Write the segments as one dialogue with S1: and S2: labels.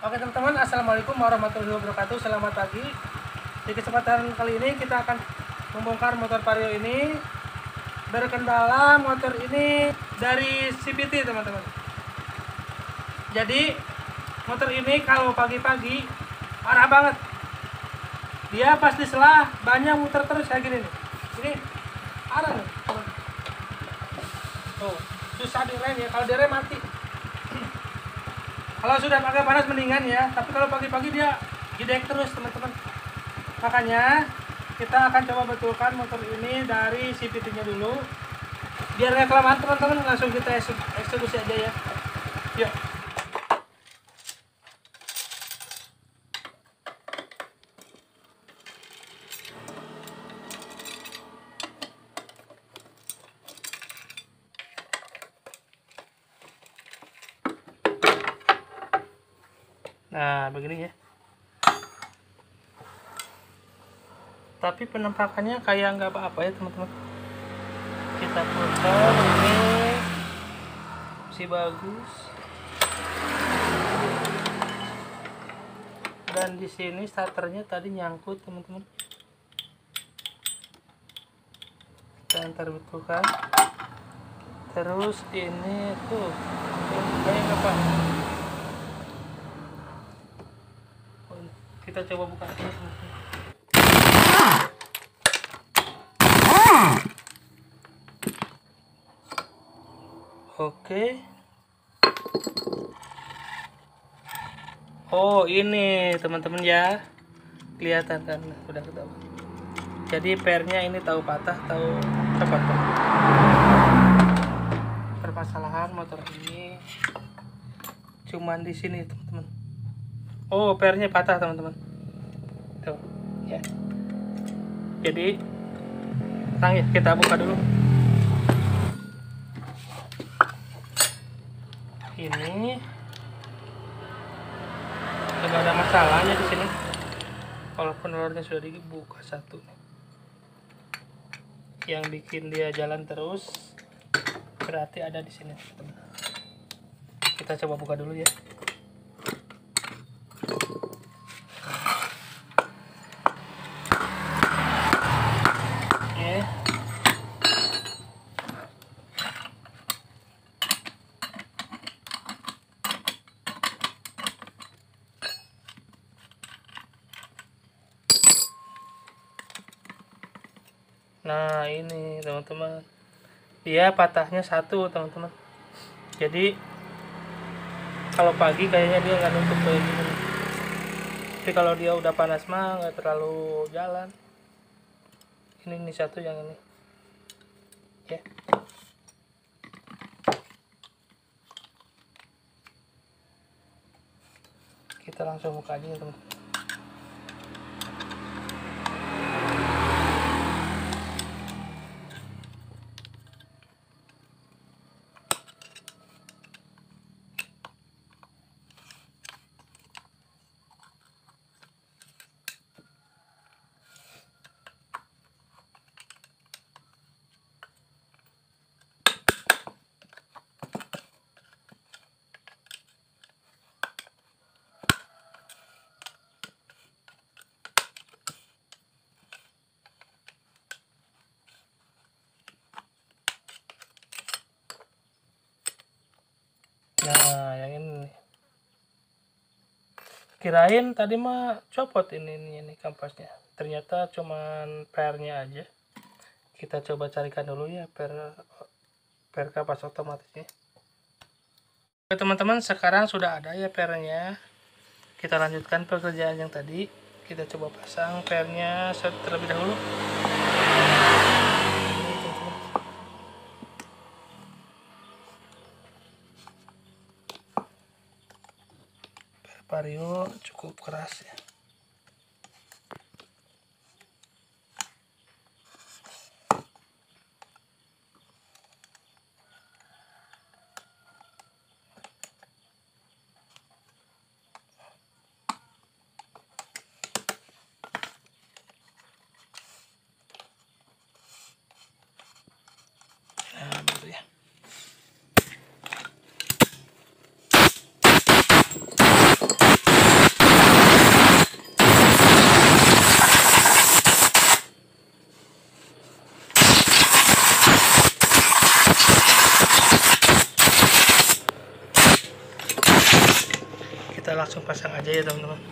S1: Oke teman-teman, Assalamualaikum warahmatullahi wabarakatuh. Selamat pagi. Di kesempatan kali ini kita akan membongkar motor Vario ini. Berkendala motor ini dari CVT teman-teman. Jadi motor ini kalau pagi-pagi parah banget. Dia pas di selah banyak muter terus kayak gini nih. Ini parah nih. Tuh, susah direm ya, kalau direm mati kalau sudah agak panas mendingan ya tapi kalau pagi-pagi dia gidek terus teman-teman. Makanya kita akan coba betulkan motor ini dari CVT nya dulu. Biar nggak kelamaan teman-teman langsung kita eksekusi aja ya. Yuk Nah, begini ya. Tapi penampakannya kayak nggak apa-apa ya, teman-teman. Kita putar ini masih bagus. Dan di sini starternya tadi nyangkut, teman-teman. Kita antar betulkan. Terus ini tuh, kayak apa? Kita coba buka oke. Oh ini teman-teman ya. Kelihatan kan? Udah ketahuan. Jadi pernya ini tahu patah tahu cepat permasalahan motor ini cuman di sini teman-teman oh pernya patah teman-teman. Tuh ya. Jadi tenang ya kita buka dulu. Ini. Tidak ada masalahnya di sini. Walaupun rollernya sudah dibuka satu yang bikin dia jalan terus berarti ada di sini kita coba buka dulu ya nah ini teman-teman. Dia patahnya satu teman-teman. Jadi kalau pagi kayaknya dia nggak nutup kayak gini tapi kalau dia udah panas mah nggak terlalu jalan. Ini nih satu yang ini. Ya. Kita langsung buka aja teman-teman Nah, yang ini nih. Kirain tadi mah copot ini ini, ini kampasnya. Ternyata cuman pernya aja. Kita coba carikan dulu ya per per kapas otomatisnya. Oke teman-teman, sekarang sudah ada ya pernya. Kita lanjutkan pekerjaan yang tadi. Kita coba pasang pernya terlebih dahulu. Vario cukup keras ya langsung pasang aja ya teman-teman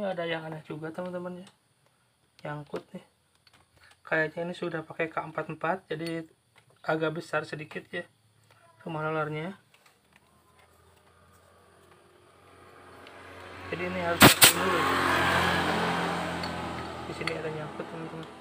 S1: ini ada yang aneh juga teman-teman ya. Nyangkut nih. Kayaknya ini sudah pakai K44 jadi agak besar sedikit ya kemalalarnya jadi ini harus dulu. Di sini ada nyangkut teman-teman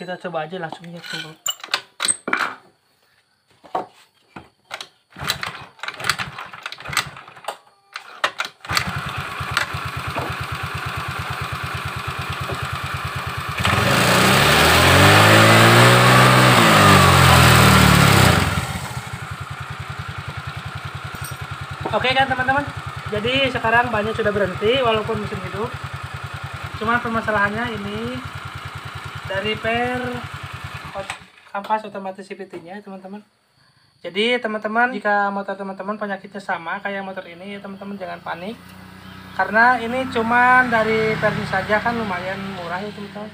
S1: kita coba aja langsung ya teman Oke kan teman-teman, jadi sekarang banyak sudah berhenti walaupun mesin hidup. Cuma permasalahannya ini dari per kampas otomatis CVT-nya teman-teman. Jadi teman-teman jika motor teman-teman penyakitnya sama kayak motor ini teman-teman jangan panik. Karena ini cuma dari perni saja kan lumayan murah ya teman-teman.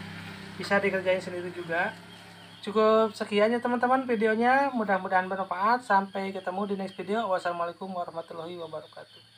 S1: bisa dikerjain sendiri juga cukup sekian ya teman-teman videonya mudah-mudahan bermanfaat sampai ketemu di next video wassalamualaikum warahmatullahi wabarakatuh